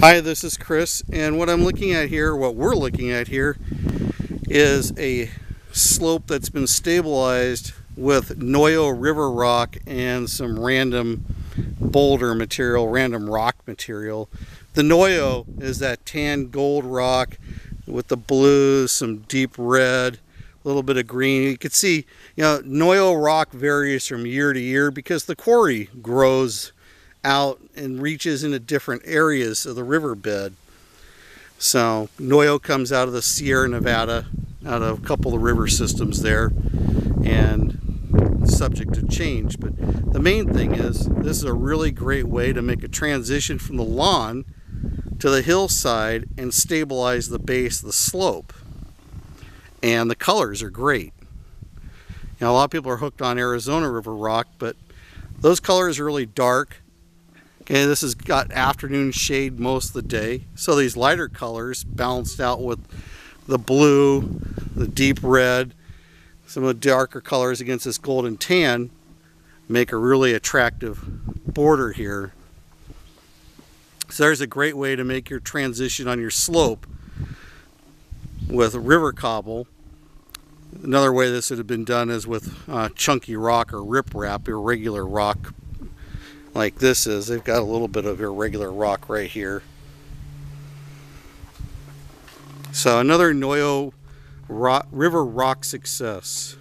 Hi, this is Chris, and what I'm looking at here, what we're looking at here, is a slope that's been stabilized with Noiyo river rock and some random boulder material, random rock material. The Noiyo is that tan gold rock with the blues, some deep red, a little bit of green. You can see, you know, Noiyo rock varies from year to year because the quarry grows out and reaches into different areas of the riverbed. So Noiyo comes out of the Sierra Nevada, out of a couple of river systems there, and subject to change. But the main thing is this is a really great way to make a transition from the lawn to the hillside and stabilize the base the slope. And the colors are great. Know, a lot of people are hooked on Arizona River Rock, but those colors are really dark Okay, this has got afternoon shade most of the day. So these lighter colors balanced out with the blue, the deep red, some of the darker colors against this golden tan make a really attractive border here. So there's a great way to make your transition on your slope with river cobble. Another way this would have been done is with uh, chunky rock or riprap, irregular rock like this is. They've got a little bit of irregular rock right here. So another Noiyo rock, River Rock success.